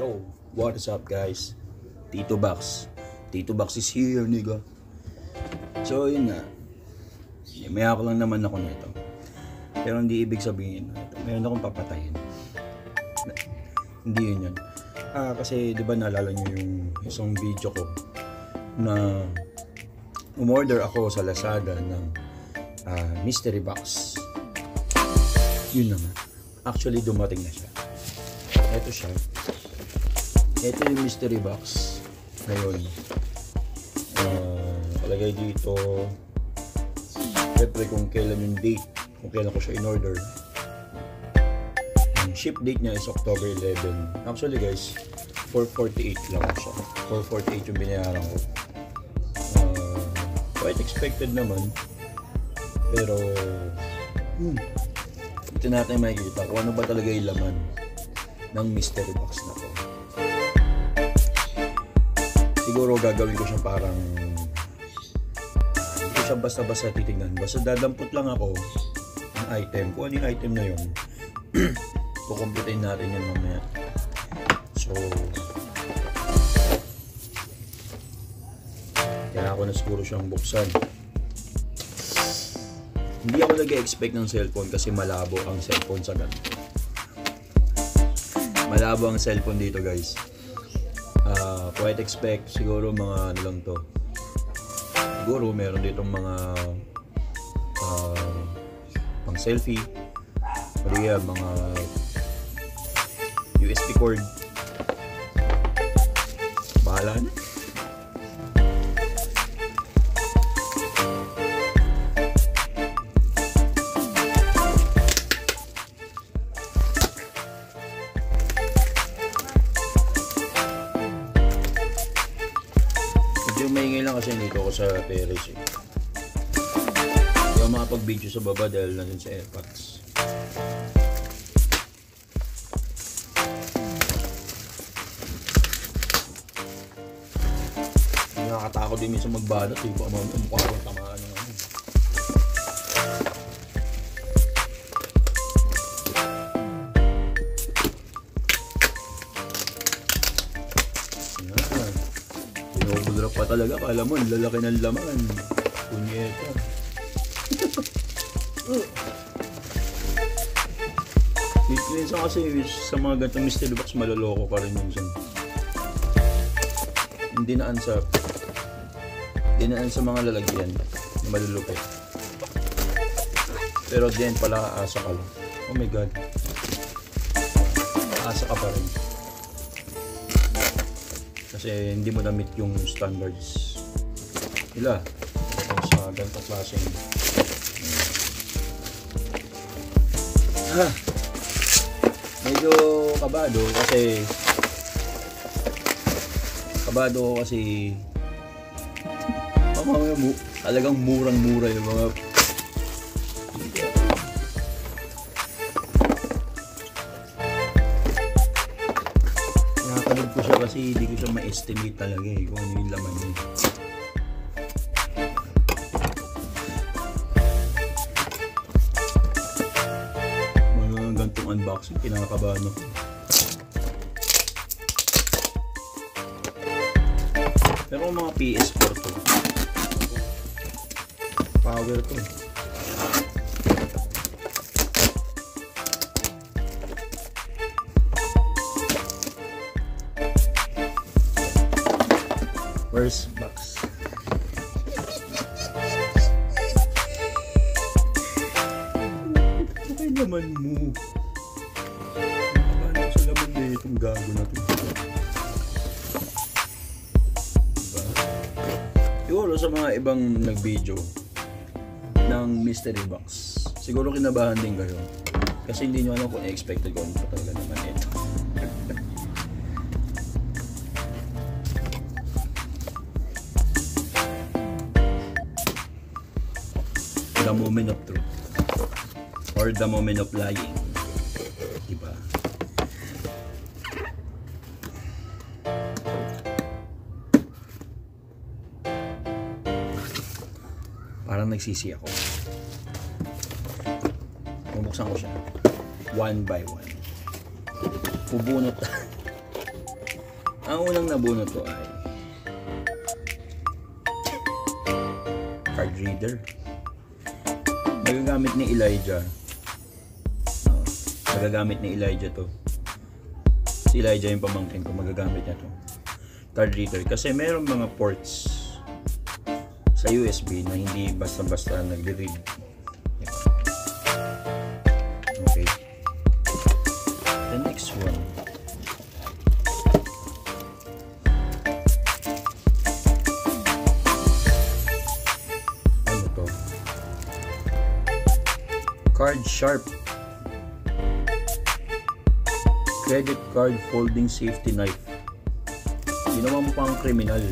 Yo, what is up guys? Tito Box. Tito Box is here, nigga. So, yun na. Maya ko lang naman ako nito. Pero hindi ibig sabihin, meron akong papatayin. Hindi yun yun. Ah, kasi di ba naalala nyo yung isang video ko na umorder ako sa Lazada ng ah, mystery box. Yun na nga. Actually, dumating na siya. Ito siya. Ito yung mystery box. Ngayon. Uh, palagay dito. Siyempre kung kailan yung date. Kung kailan ko siya in-order. Yung ship date niya is October 11. Actually guys, 448 lang siya. 448 yung binayaran ko. Uh, quite expected naman. Pero, hmm, ito natin makikita kung ano ba talaga yung laman ng mystery box na to. Siguro gagawin ko siya parang hindi siya basta-basta titignan. Basta dadampot lang ako ng item. Kung ano yung item na yun, kukumputin natin yun mamaya. So, kaya ako na siguro siyang buksan. Hindi ako nag-expect ng cellphone kasi malabo ang cellphone sa ganito. Malabo ang cellphone dito guys. Quite expect siguro mga ano lang to. Siguro meron ditong mga uh, pang selfie. O kaya mga USB cord. Bahala na. Medyo maingay lang kasi dito ako sa terrace eh. Ako makapag-video sa baba dahil nandun sa airpods. Nakakatakot din minsan magbalot eh. Baka mamukha akong tamaan Pinobudrop pa talaga. Kala mo, lalaki ng laman. Punyeta. Minsan kasi sa mga gantong mystery box maloloko ka rin minsan. Hindi naan sa hindi naan sa mga lalagyan na malulupit. Pero din pala aasa ka lang. Oh my god. Aasa ka pa rin. Kasi hindi mo na-meet yung standards nila. Sa ganitong klaseng ah, medyo kabado kasi kabado kasi oh, talagang murang-mura yung mga ko ma-estimate talaga eh kung ano yung laman niya. Mga gantong unboxing, kinakabahan ako. Pero mga PS4 to, power to. Naman mo. Paano sa laman na itong gago na ito? Diba? Siguro sa mga ibang nag-video ng mystery box, siguro kinabahan din kayo. Kasi hindi nyo alam kung expected ko ano pa talaga naman ito. the moment of truth or the moment of lying. Diba? Parang nagsisi ako. Bubuksan ko siya. One by one. Bubunot. Ang unang nabunot ko ay card reader. Nagagamit ni Elijah. Nagagamit ni Elijah to. Si Elijah yung pamangkin ko, magagamit niya to. Card reader. Kasi merong mga ports sa USB na hindi basta-basta nagre-read. Okay. The next one. Ano? Card Sharp. Credit card folding safety knife. Ginawa mo pang kriminal.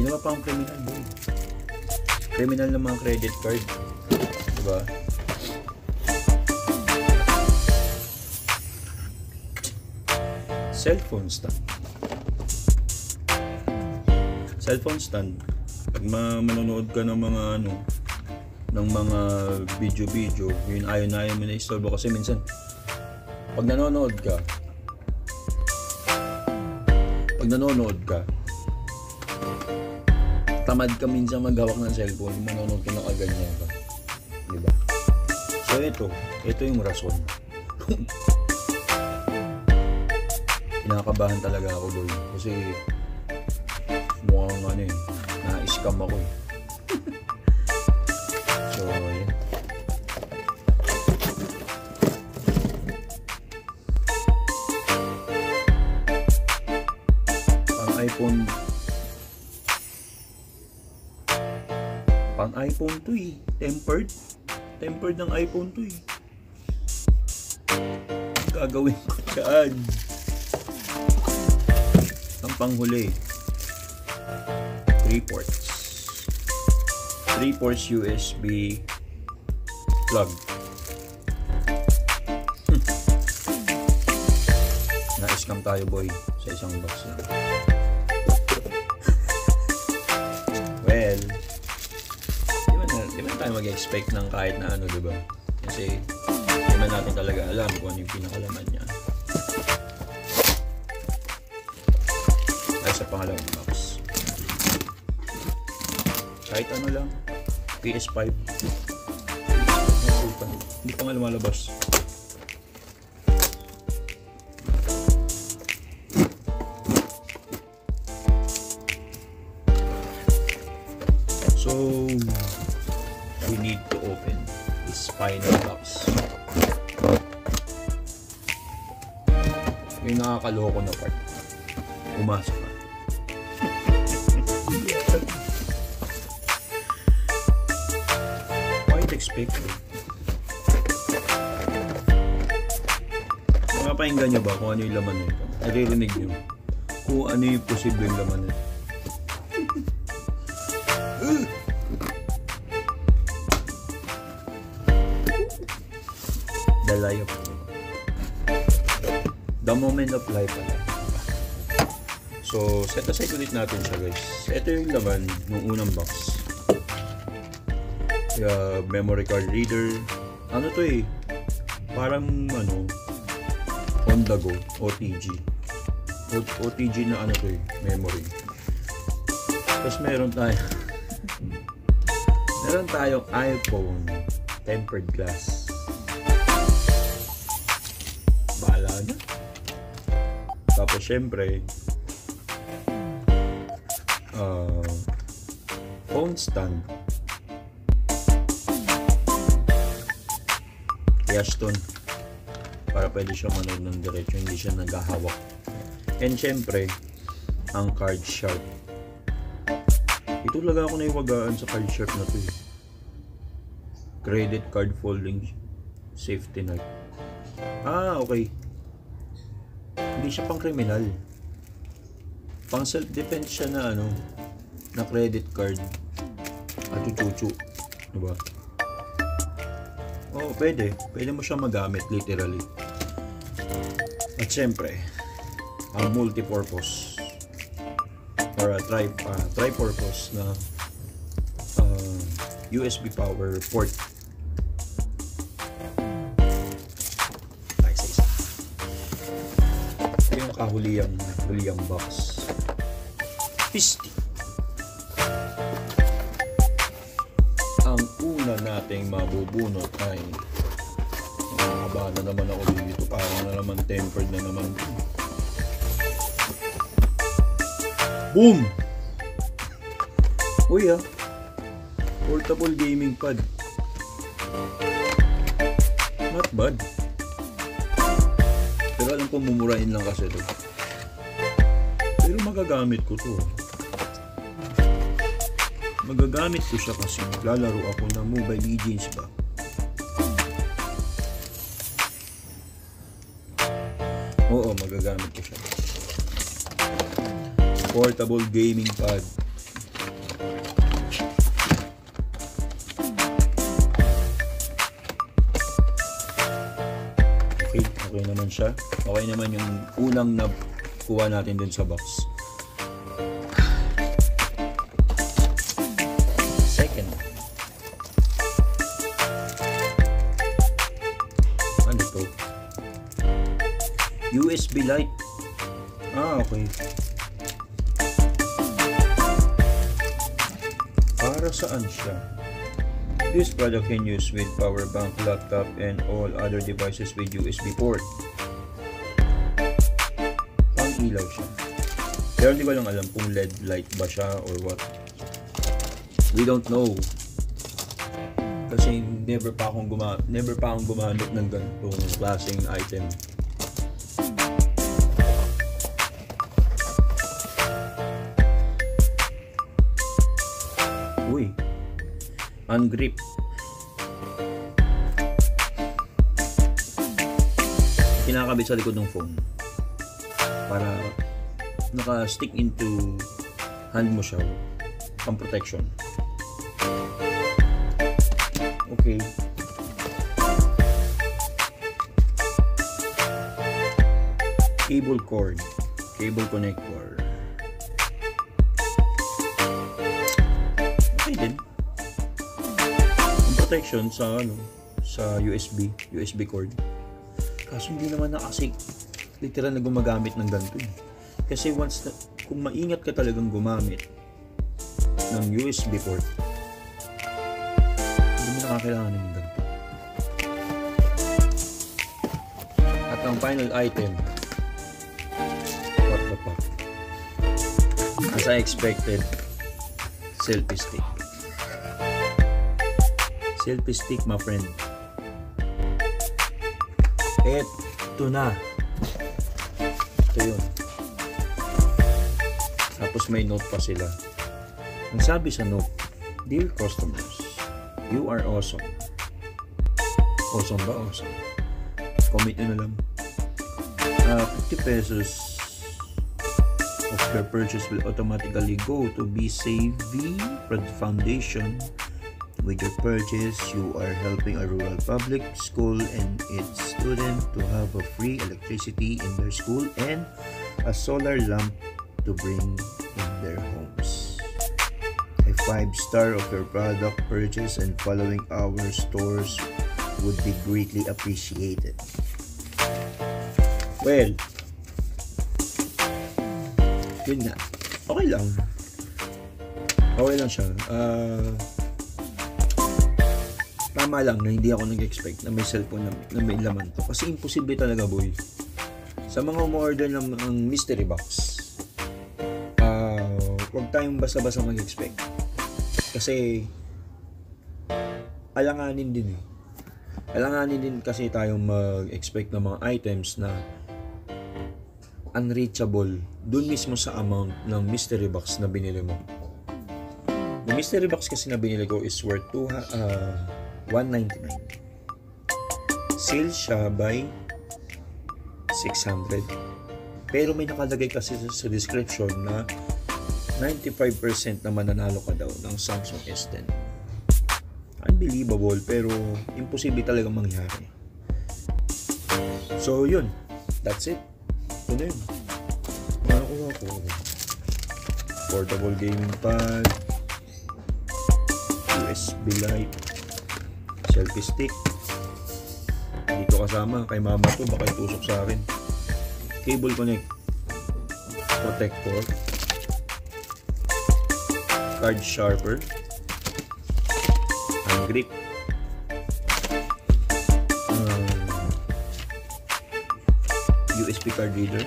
Ginawa pang kriminal, boy. Kriminal ng mga credit card. Diba? Cellphone stand. Cellphone stand. Pag ma manonood ka ng mga ano, ng mga video-video, yun ayaw na ayaw mo na istorbo. Kasi minsan pag nanonood ka pag nanonood ka tamad ka minsan maghawak ng cellphone manonood ka na kaganyan ka. Diba? So ito ito yung rason. Kinakabahan talaga ako boy kasi mukhang ano eh na-scam ako eh iPhone to eh. Tempered. Tempered ng iPhone to eh. Ang gagawin ko dyan. Ang panghuli. 3 ports. 3 ports USB plug. Na-scam tayo boy sa isang box lang tayo mag-expect ng kahit na ano di ba kasi di ba natin talaga alam kung ano yung pinakalaman niya. Tayo sa pangalawang box. Kahit ano lang PS5 hindi pa nga lumalabas nakakaloko na part. Pumasok ka. Quite expected. Mga pakinggan nyo ba kung ano yung laman nito? Naririnig nyo kung ano yung posibleng laman nito. Moment of life pala. So, set aside ulit natin siya guys. Ito yung laman ng unang box. Kaya, memory card reader. Ano to eh? Parang ano, on the go, OTG. O- OTG na ano to eh, memory. Tapos meron tayo. meron tayong iPhone tempered glass. Syempre, uh, phone stand. Yaston. Para pwede siya manood ng diretso, hindi siya naghahawak. And syempre, ang card sharp. Ito talaga ako naiwagaan sa card sharp na to eh. Credit card folding safety net. Ah, okay. Hindi siya pang kriminal. Pang self-defense siya na ano, na credit card. At chuchu. Diba? Oo, pwede. Pwede mo siya magamit, literally. At syempre, ang multi-purpose or a tri uh, tri-purpose na uh, USB power port. Pahuliyang huliyang box. Pisti. Ang una nating mabubunot ay Nakakaba na naman ako dito. Parang na naman tempered na naman. Boom! Uy ah. Portable gaming pad. Not bad. Pero alam ko mumurahin lang kasi to. Magagamit ko to. Magagamit ko siya kasi naglalaro ako ng Mobile Legends ba. Oo, magagamit ko siya. Portable gaming pad. Okay, okay naman siya. Okay naman yung unang na kuha natin dun sa box. USB light. Ah, okay. Para saan siya? This product can use with power bank, laptop, and all other devices with USB port. Pang ilaw siya. Pero hindi ko lang alam kung LED light ba siya or what. We don't know. Kasi never pa akong guma never pa akong gumamit ng ganitong klaseng item. Ungrip. Kinakabit sa likod ng phone. Para naka-stick into hand mo siya. Pang protection. Okay. Cable cord. Cable connector. Okay din. Protection sa ano sa USB, USB cord. Kaso hindi naman na kasi literal na gumagamit ng ganito eh. Kasi once na, kung maingat ka talagang gumamit ng USB port, hindi mo nakakailangan ng ganito. At ang final item, what the fuck? As I expected, selfie stick. Selfie stick, my friend. Eto na. Ito yun. Tapos may note pa sila. Ang sabi sa note, Dear customers, you are awesome. Awesome ba? Awesome. Comment nyo na lang. Uh, 50 pesos of your purchase will automatically go to Be Savvy Foundation. With your purchase, you are helping a rural public school and its students to have a free electricity in their school and a solar lamp to bring in their homes. A 5 star of your product purchase and following our stores would be greatly appreciated. Well, yun nga. Okay lang. Okay lang siya. Ah... tama lang na hindi ako nag-expect na may cellphone na, na may laman to. Kasi imposible talaga, boy. Sa mga umorder ng, ng mystery box, ah huwag tayong basta-basta mag-expect. Kasi, alanganin din eh. Alanganin din kasi tayong mag-expect ng mga items na unreachable dun mismo sa amount ng mystery box na binili mo. The mystery box kasi na binili ko is worth 2, uh, 199. Sale siya by 600. Pero may nakalagay kasi sa description na 95% na mananalo ka daw ng Samsung S10. Unbelievable pero imposible talaga mangyari. So yun, that's it. Ito yun. Nakakuha ko. Portable gaming pad, USB light, selfie stick. Dito kasama kay mama to, baka itusok sa akin. Cable connect. protector, card sharper, ang grip, um, USB card reader,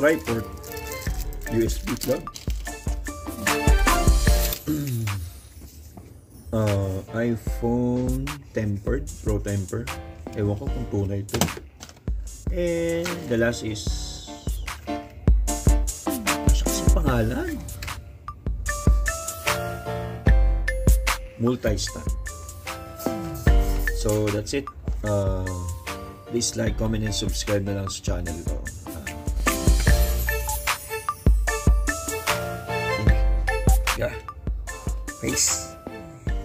tripod, USB plug, uh, iPhone tempered, Pro Temper. Ewan ko kung tunay ito. And the last is Asa kasi pangalan? Multi-stand. So that's it. Uh, please like, comment, and subscribe na lang sa channel ko. Uh, yeah. Peace.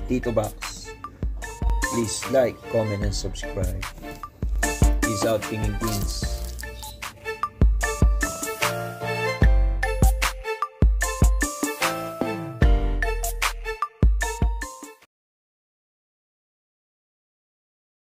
Tito Box. Please like, comment, and subscribe. Peace out, King and Queens.